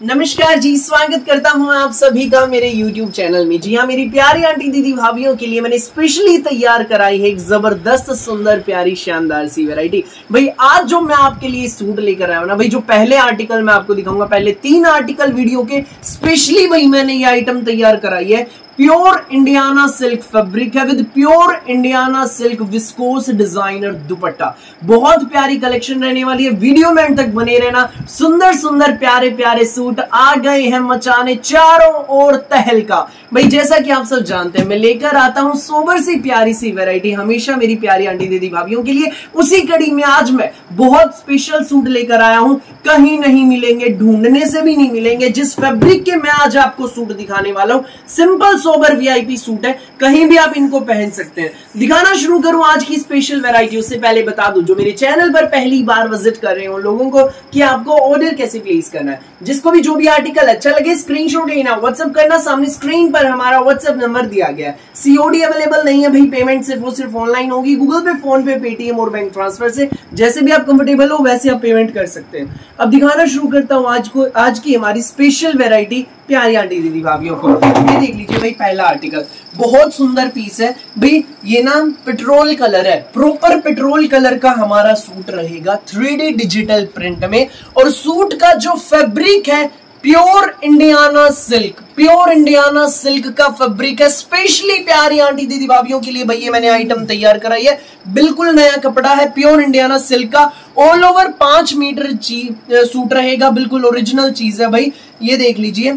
नमस्कार जी, स्वागत करता हूँ आप सभी का मेरे YouTube चैनल में। जी हाँ मेरी प्यारी आंटी दीदी भाभियों के लिए मैंने स्पेशली तैयार कराई है एक ज़बरदस्त, सुंदर, प्यारी, शानदार सी वैरायटी भाई, आज जो मैं आपके लिए सूट लेकर आया हूँ ना, भाई, जो पहले आर्टिकल मैं आपको दिखाऊँगा, पहले तीन आर्टिकल वीडियो के स्पेशली भाई, मैंने ये आइटम तैयार कराई है। प्योर इंडियाना सिल्क फैब्रिक है with pure Indiana silk viscose designer दुपट्टा। बहुत प्यारी कलेक्शन रहने वाली है। वीडियो में तक बने रहना। सुंदर सुंदर, प्यारे प्यारे सूट आ गए हैं मचाने चारों ओर तहलका। भाई, जैसा कि आप सब जानते हैं, मैं लेकर आता हूँ सोबर सी, प्यारी सी वेरायटी हमेशा मेरी प्यारी आंटी दीदी भाभीियों के लिए। उसी कड़ी में आज मैं बहुत स्पेशल सूट लेकर आया हूँ। कहीं नहीं मिलेंगे, ढूँढने से भी नहीं मिलेंगे। जिस फैब्रिक के मैं आज आपको सूट दिखाने वाला हूँ सिंपल सोबर वीआईपी सूट है, कहीं भी आप इनको पहन सकते हैं। दिखाना शुरू करूँ आज की स्पेशल वेरायटी उससे पहले बता दूँ, जो मेरे चैनल पर पहली बार विज़िट कर रहे हो लोगों को, कि आपको ऑर्डर कैसे प्लेस करना है। जिसको भी जो भी आर्टिकल अच्छा लगे स्क्रीनशॉट लेना व्हाट्सअप करना, सामने स्क्रीन पर हमारा व्हाट्सएप नंबर दिया गया है। सीओडी अवेलेबल नहीं है भाई पेमेंट सिर्फ़ वो सिर्फ़ ऑनलाइन होगी। गूगल पे फ़ोन पे पेटीएम और बैंक ट्रांसफ़र से, जैसे भी आप कंफर्टेबल हो, वैसे आप पेमेंट कर सकते हैं। अब दिखाना शुरू करता हूँ आज को, आज की हमारी स्पेशल वेरायटी प्यारी आंटी दीदी भाभीियों को। ये देख लीजिए भाई पहला आर्टिकल बहुत सुंदर पीस है। भाई, ये ना पेट्रोल कलर है। प्रॉपर पेट्रोल कलर का हमारा सूट रहेगा थ्री डिजिटल प्रिंट में। और सूट का जो फैब्रिक है pure Indiana silk pure Indiana silk का फैब्रिक है। स्पेशली प्यारी आंटी दीदी भाभीियों के लिए भैया मैंने आइटम तैयार कराई है। बिल्कुल नया कपड़ा है प्योर इंडियाना सिल्क का। ऑल ओवर पाँच मीटर सूट रहेगा। बिल्कुल ओरिजिनल चीज़ है भाई। ये देख लीजिए।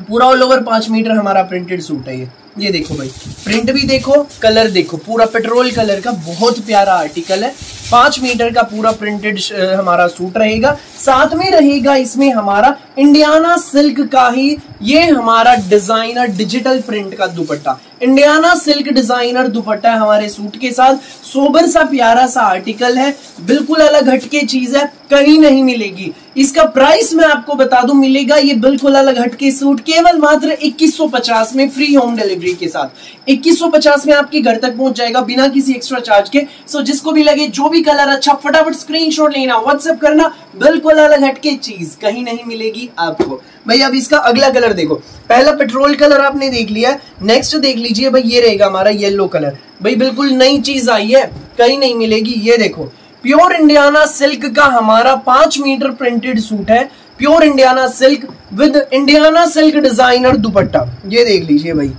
पूरा ऑल ओवर पाँच मीटर हमारा प्रिंटेड सूट है ये। ये देखो भाई। प्रिंट भी देखो कलर देखो। पूरा पेट्रोल कलर का बहुत प्यारा आर्टिकल है। पाँच मीटर का पूरा प्रिंटेड हमारा सूट रहेगा। साथ में रहेगा इसमें हमारा इंडियाना सिल्क का ही ये हमारा डिज़ाइनर डिजिटल प्रिंट का दुपट्टा। इंडियाना सिल्क डिज़ाइनर दुपट्टा है हमारे सूट के साथ। सोबर सा, प्यारा सा आर्टिकल है। बिल्कुल अलग हटके चीज़ है, कहीं नहीं मिलेगी। इसका प्राइस मैं आपको बता दूँ, मिलेगा ये बिल्कुल अलग हटके सूट, केवल मात्र 2150 में फ्री होम डिलीवरी के साथ। 2150 में आपके घर तक पहुँच जाएगा बिना किसी एक्स्ट्रा चार्ज के। सो जिसको भी लगे, जो भी कलर अच्छा फटाफट स्क्रीनशॉट लेना व्हाट्सएप करना, बिल्कुल अलग हटके चीज़, कहीं नहीं मिलेगी। आपको। भाई, अब इसका अगला कलर देखो। पहला पेट्रोल कलर आपने देख लिया नेक्स्ट देख लीजिए, भाई, ये रहेगा हमारा येलो कलर भाई, बिल्कुल नई चीज़ आई है। कहीं नहीं मिलेगी। ये देखो प्योर इंडियाना सिल्क का हमारा पाँच मीटर प्रिंटेड सूट है। Pure Indiana silk with Indiana silk designer दुपट्टा। ये देख लीजिए भाई,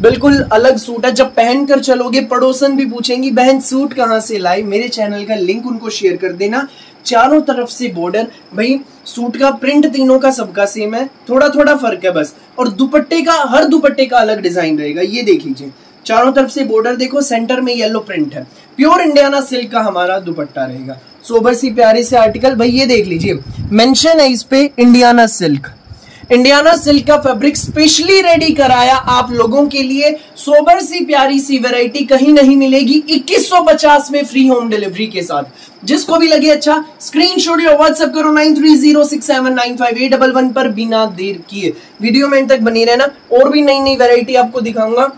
बिल्कुल अलग सूट है। जब पहन कर चलोगे, पड़ोसन भी पूछेंगी, बहन सूट कहाँ से लाई? मेरे चैनल का लिंक उनको शेयर कर देना। चारों तरफ़ से बॉर्डर भाई, सूट का प्रिंट तीनों का सबका सेम है थोड़ा थोड़ा फ़र्क है बस। और दुपट्टे का, हर दुपट्टे का अलग डिज़ाइन रहेगा, ये देख लीजिए। चारों तरफ़ से बॉर्डर देखो सेंटर में येलो प्रिंट है। प्योर इंडियाना सिल्क का हमारा दुपट्टा रहेगा। सोबर सी प्यारे से आर्टिकल भाई, ये देख लीजिए। मेंशन है इस पे इंडियाना सिल्क इंडियाना सिल्क का फैब्रिक स्पेशली रेडी कराया आप लोगों के लिए। सोबर सी, प्यारी सी वैरायटी कहीं नहीं मिलेगी। 2150 में फ्री होम डिलीवरी के साथ। जिसको भी लगे अच्छा स्क्रीनशॉट लो व्हाट्सएप करो nine three zero six seven nine five eight double one पर बिना देर किए। वीडियो में तक बनी रहना। और भी नई नई वेरायटी आपको दिखाऊँगा।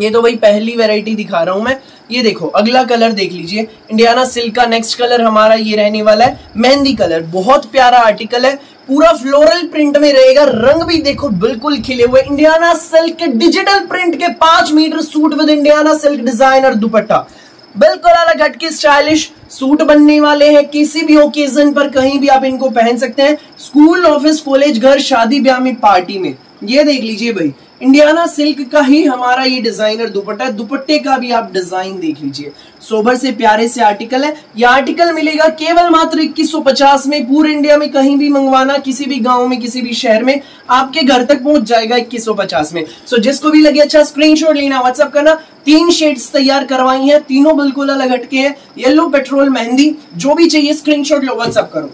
ये तो भाई पहली वेरायटी दिखा रहा हूँ मैं। ये देखो, अगला कलर देख लीजिए। इंडियाना सिल्क का नेक्स्ट कलर हमारा ये रहने वाला है। मेहंदी कलर बहुत प्यारा आर्टिकल है। पूरा फ्लोरल प्रिंट में रहेगा। रंग भी देखो बिल्कुल खिले हुए। इंडियाना सिल्क के डिजिटल प्रिंट के पाँच metre suit with Indiana silk design और दुपट्टा। बिल्कुल अलग, हटके स्टाइलिश सूट बनने वाले हैं। किसी भी ओकेजन पर कहीं भी आप इनको पहन सकते हैं। स्कूल ऑफ़िस कॉलेज घर, शादी, ब्याह में पार्टी में। ये देख लीजिए भाई, इंडियाना सिल्क का ही हमारा ये डिज़ाइनर दुपट्टा है, दुपट्टे का भी आप डिज़ाइन देख लीजिए। सोबर से प्यारे से आर्टिकल है, ये आर्टिकल मिलेगा केवल मात्र 2150 में, पूरे इंडिया में कहीं भी मंगवाना, किसी भी गाँव में, किसी भी शहर में, आपके घर तक पहुँच जाएगा 2150 में। सो जिसको भी लगे अच्छा स्क्रीनशॉट लेना व्हाट्सअप करना, तीन शेड्स तैयार करवाई हैं, तीनों बिल्कुल अलग हटके हैं येलो पेट्रोल मेहंदी, जो भी चाहिए स्क्रीनशॉट लो व्हाट्सअप करो।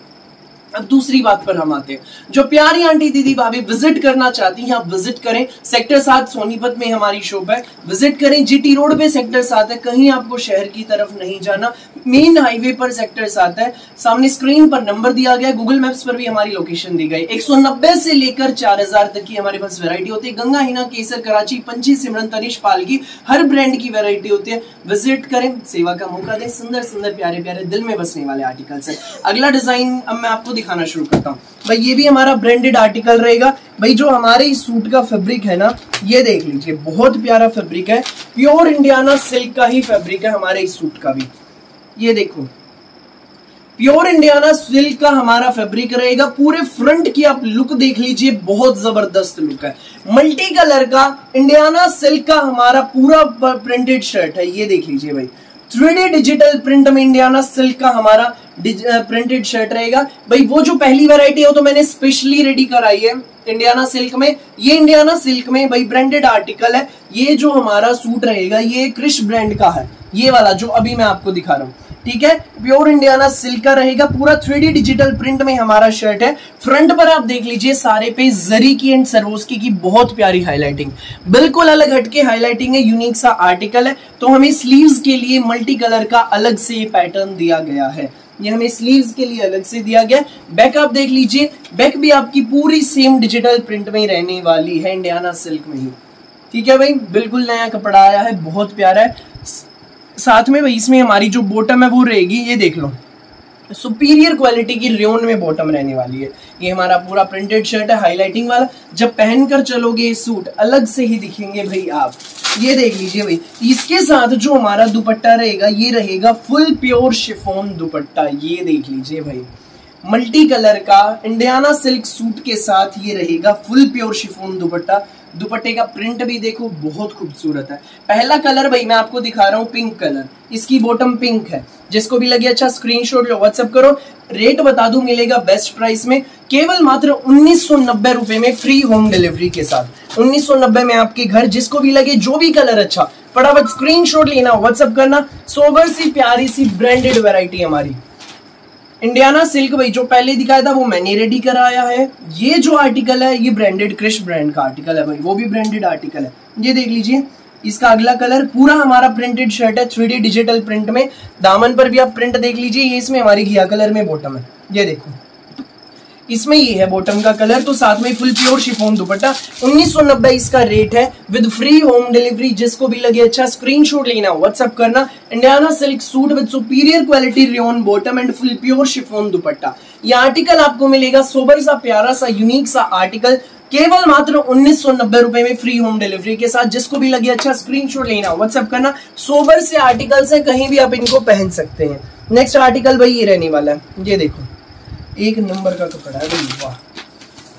अब दूसरी बात पर हम आते हैं। जो प्यारी आंटी दीदी भाभी विज़िट करना चाहती हैं, आप विज़िट करें। सेक्टर सात सोनीपत में हमारी शॉप है। विज़िट करें। जीटी रोड पे सेक्टर सात है। कहीं आपको शहर की तरफ़ नहीं जाना। मेन हाईवे पर सेक्टर सात है। सामने स्क्रीन पर नंबर दिया गया गूगल मैप्स पर भी हमारी लोकेशन दी गई। एक सौ नब्बे से लेकर चार हज़ार तक की हमारे पास वेरायटी होती है। गंगा, हिना, केसर, कराची पंची सिमरन तनिश पाल की हर ब्रांड की वेरायटी होती है। विज़िट करें। सेवा का मौका दें। सुंदर सुंदर, प्यारे प्यारे दिल में बसने वाले आर्टिकल्स है। अगला डिज़ाइन अब मैं आपको दिखाना शुरू करता हूँ। भाई, ये भी हमारा ब्रांडेड आर्टिकल रहेगा। भाई, जो हमारे इस सूट का फैब्रिक है ना, ये देख लीजिए, बहुत प्यारा फैब्रिक है। प्योर इंडियाना सिल्क का ही फैब्रिक है हमारे इस सूट का भी। ये देखो। प्योर इंडियाना सिल्क का हमारा फैब्रिक रहेगा। पूरे फ्रंट की आप लुक देख लीजिए, बहुत ज़बरदस्त लुक है। मल्टी कलर का इंडियाना सिल्क का हमारा पूरा प्रिंटेड शर्ट है। ये देख लीजिए भाई। थ्री डिजिटल प्रिंट में इंडियाना सिल्क का हमारा प्रिंटेड शर्ट रहेगा। भाई, वो जो पहली वैरायटी है तो मैंने स्पेशली रेडी कराई है इंडियाना सिल्क में। ये इंडियाना सिल्क में, भाई ब्रांडेड आर्टिकल है। ये जो हमारा सूट रहेगा, ये क्रिश ब्रांड का है। ये वाला जो अभी मैं आपको दिखा रहा हूँ। ठीक है? प्योर इंडियाना सिल्क का रहेगा। पूरा थ्री डिजिटल प्रिंट में हमारा शर्ट है। फ्रंट पर आप देख लीजिए, सारे पे जरी की एंड सरवोस्की की बहुत प्यारी हाईलाइटिंग बिल्कुल अलग हटके हाईलाइटिंग है यूनिक सा आर्टिकल है। तो हमें स्लीव्स के लिए मल्टी कलर का अलग से पैटर्न दिया गया है। ये हमें स्लीव्स के लिए अलग से दिया गया। बैक आप देख लीजिए। बैक भी आपकी पूरी सेम डिजिटल प्रिंट में ही रहने वाली है इंडियाना सिल्क में ही। ठीक है भाई? बिल्कुल नया कपड़ा आया है, बहुत प्यारा है। साथ में भाई, इसमें हमारी जो बॉटम है, वो रहेगी, ये देख लो। सुपीरियर क्वालिटी की रेन में बॉटम रहने वाली है। ये हमारा पूरा प्रिंटेड शर्ट है हाईलाइटिंग वाला। जब पहनकर चलोगे ये सूट अलग से ही दिखेंगे भाई आप। ये देख लीजिए भाई, इसके साथ जो हमारा दुपट्टा रहेगा, ये रहेगा फुल प्योर शिफोन दुपट्टा। ये देख लीजिए भाई मल्टी कलर का इंडियाना सिल्क सूट के साथ ये रहेगा फुल प्योर शिफोन दुपट्टा। दुपट्टे का प्रिंट भी देखो, बहुत खूबसूरत है। पहला कलर भाई मैं आपको दिखा रहा हूँ पिंक कलर इसकी बॉटम पिंक है। जिसको भी लगे अच्छा स्क्रीनशॉट लो व्हाट्सअप करो रेट बता दू, मिलेगा बेस्ट प्राइस में, केवल मात्र उन्नीस सौ नब्बे रुपए में फ्री होम डिलीवरी के साथ। उन्नीस सौ नब्बे में आपके घर, जिसको भी लगे, जो भी कलर अच्छा फटाफट स्क्रीनशॉट लेना व्हाट्सअप करना सोबर सी, प्यारी सी ब्रांडेड वेराइटी हमारी। इंडियाना सिल्क भाई, जो पहले दिखाया था, वो मैंने रेडी कराया है। ये जो आर्टिकल है, ये ब्रांडेड क्रिश ब्रांड का आर्टिकल है भाई, वो भी ब्रांडेड आर्टिकल है। ये देख लीजिए। इसका अगला कलर पूरा हमारा प्रिंटेड शर्ट है थ्री डिजिटल प्रिंट में। दामन पर भी आप प्रिंट देख लीजिए, ये इसमें हमारी घिया कलर में बॉटम है। ये देखो। इसमें ये है बॉटम का कलर तो साथ में फुल प्योर शिफोन दुपट्टा। उन्नीस इसका रेट है विद फ्री होम डिलीवरी जिसको भी लगे अच्छा स्क्रीनशॉट लेना व्हाट्सअप करना। Indiana silk suit with superior quality rayon bottom and full pure chiffon dupatta. ये आर्टिकल आपको मिलेगा, सोबर सा, प्यारा सा यूनिक सा आर्टिकल केवल मात्र उन्नीस सौ नब्बे रुपए में फ्री होम डिलीवरी के साथ, जिसको भी लगे अच्छा स्क्रीनशॉट लेना व्हाट्सएप करना सोबर से आर्टिकल्स है, कहीं भी आप इनको पहन सकते हैं। नेक्स्ट आर्टिकल भाई ये रहने वाला है। ये देखो, एक नंबर का कपड़ा है भाई, वाह।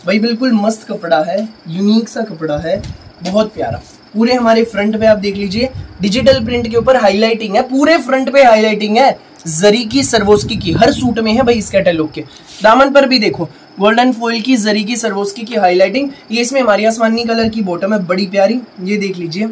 भाई, बिल्कुल मस्त कपड़ा है यूनिक सा कपड़ा है, बहुत प्यारा। पूरे हमारे फ्रंट पे आप देख लीजिए डिजिटल प्रिंट के ऊपर हाईलाइटिंग है, पूरे फ्रंट पे हाईलाइटिंग है। जरी की सरवोस्की की, हर सूट में है भाई इस कैटलॉग के। दामन पर भी देखो गोल्डन फॉइल की, जरी की सरवोस्की की हाईलाइटिंग ये इसमें हमारी आसमानी कलर की बॉटम है, बड़ी प्यारी, ये देख लीजिए।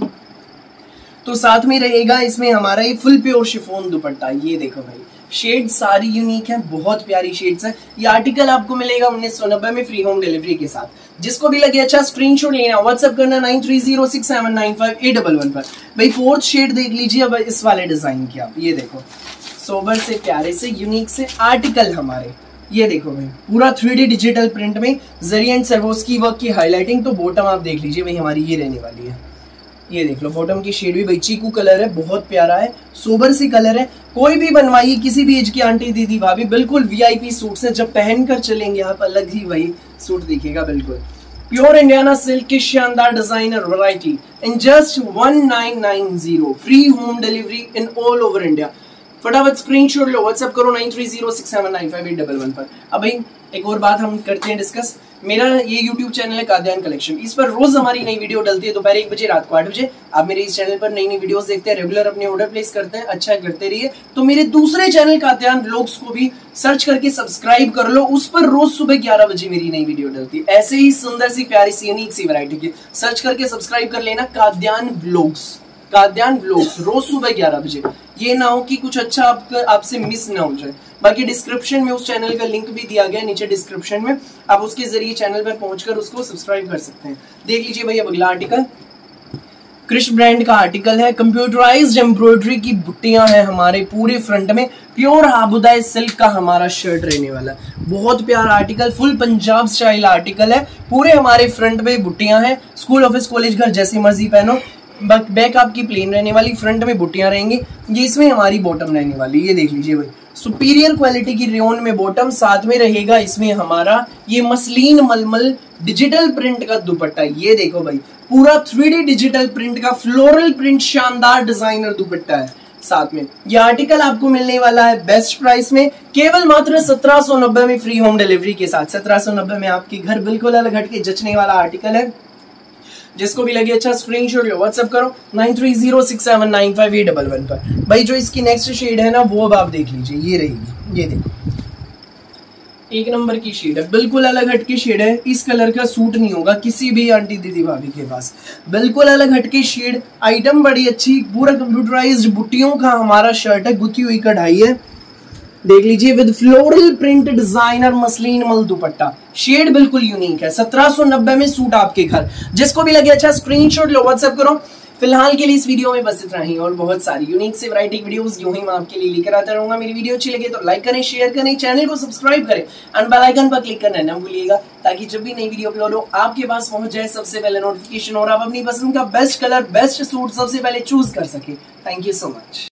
तो साथ में रहेगा इसमें हमारा ये फुल प्योर शिफोन दुपट्टा, ये देखो भाई। शेड सारी यूनिक है, बहुत प्यारी शेड्स है। ये आर्टिकल आपको मिलेगा उन्नीस सौ नब्बे में फ्री होम डिलीवरी के साथ। जिसको भी लगे अच्छा स्क्रीनशॉट लेना व्हाट्सएप करना nine three zero six seven nine five eight double one पर। भाई फोर्थ शेड देख लीजिए अब इस वाले डिज़ाइन की आप, ये देखो। सोबर से, प्यारे से यूनिक से आर्टिकल हमारे। ये देखो भाई, पूरा थ्री डी डिजिटल प्रिंट में जरी एंड सर्वोस की वर्क की हाईलाइटिंग तो बॉटम आप देख लीजिए भाई, हमारी ये रहने वाली है। ये देख लो बॉटम की शेड भी भाई, चीकू कलर है, बहुत प्यारा है सोबर सी कलर है। कोई भी बनवाइए किसी भी एज की आंटी, दीदी, भाभी, बिल्कुल वीआईपी सूट से, जब पहन कर चलेंगे आप, अलग ही वही सूट दिखेगा, बिल्कुल। प्योर इंडियाना सिल्क की शानदार designer variety in just one nine nine zero free home delivery in all over India फटाफट स्क्रीनशॉट लो व्हाट्सएप करो nine three zero six seven nine five eight double one पर। अब भाई, एक और बात हम करते हैं डिस्कस मेरा ये यूट्यूब चैनल है काद्यान कलेक्शन इस पर रोज हमारी नई वीडियो डलती है, दोपहर एक बजे, रात को आठ बजे। आप मेरे इस चैनल पर नई नई वीडियोस देखते हैं रेगुलर अपने ऑर्डर प्लेस करते हैं अच्छा करते रहिए। तो मेरे दूसरे चैनल काद्यान ब्लॉग्स को भी सर्च करके सब्सक्राइब कर लो। उस पर रोज सुबह ग्यारह बजे मेरी नई वीडियो डलती है। ऐसे ही सुंदर सी, प्यारी सी यूनिक सी वैरायटी की। सर्च करके सब्सक्राइब कर लेना काद्यान ब्लॉग्स काद्यान ब्लॉग्स रोज सुबह ग्यारह बजे। ये ना हो कि कुछ अच्छा आपका आपसे मिस ना हो जाए। बाकी डिस्क्रिप्शन में उस चैनल का लिंक भी दिया गया नीचे डिस्क्रिप्शन में। आप उसके ज़रिए चैनल पर पहुंचकर उसको सब्सक्राइब कर सकते हैं। देख लीजिए भैया अगला आर्टिकल क्रिश ब्रांड का आर्टिकल है कंप्यूटराइज्ड एम्ब्रॉयडरी की बुट्टियाँ हैं हमारे पूरे फ्रंट में। प्योर हाबुदाई सिल्क का हमारा शर्ट रहने वाला बहुत प्यारा article full Punjab style article है। पूरे हमारे फ्रंट में बुट्टियाँ हैं। स्कूल ऑफ़िस कॉलेज घर जैसी मर्ज़ी पहनो। बैक आपकी प्लेन रहने वाली, फ्रंट में बुट्टियाँ रहेंगी, ये इसमें हमारी बॉटम रहने वाली, ये देख लीजिए भाई। सुपीरियर क्वालिटी की रेन में बॉटम साथ में रहेगा इसमें हमारा, ये मसलिन मलमल डिजिटल प्रिंट का दुपट्टा, ये देखो भाई। पूरा थ्री डिजिटल प्रिंट का फ्लोरल प्रिंट शानदार डिज़ाइनर दुपट्टा है, साथ में। ये आर्टिकल आपको मिलने वाला है बेस्ट प्राइस में, केवल मात्र सत्रह सौ नब्बे में फ्री होम डिलीवरी के साथ। सत्रह सौ नब्बे में आपके घर बिल्कुल अलग हटके जचने वाला आर्टिकल है। जिसको भी लगे अच्छा स्क्रीन शॉट लो व्हाट्सअप करो, nine three zero six seven nine five eight double one पर। भाई, जो इसकी नेक्स्ट शेड है ना, वो अब आप देख लीजिए, ये रहेगी, ये देखो। एक नंबर की शेड है, बिल्कुल अलग हटके शेड है, इस कलर का सूट नहीं होगा किसी भी आंटी दीदी भाभी के पास। बिल्कुल अलग हटके शेड आइटम बड़ी अच्छी, पूरा कंप्यूटराइज बुटियों का हमारा शर्ट है, गुथी हुई कढ़ाई है। देख लीजिए with floral print designer muslin मल दुपट्टा। शेड बिल्कुल यूनिक है। सत्रह सौ नब्बे में सूट आपके घर। जिसको भी लगे अच्छा स्क्रीनशॉट लो व्हाट्सएप करो। फ़िलहाल के लिए इस वीडियो में बस इतना ही, और बहुत सारी यूनिक से वैरायटी वीडियोस यूँ ही मैं आपके लिए लेकर आता रहूँगा। मेरी वीडियो अच्छी लगे तो लाइक करें शेयर करें चैनल को सब्सक्राइब करें एंड बेल आइकन पर क्लिक करना ना भूलिएगा, ताकि जब भी नई वीडियो अपलोड हो, आपके पास पहुँच जाए सबसे पहले नोटिफिकेशन और आप अपनी पसंद का बेस्ट कलर बेस्ट सूट सबसे पहले चूज़ कर सके। Thank you so much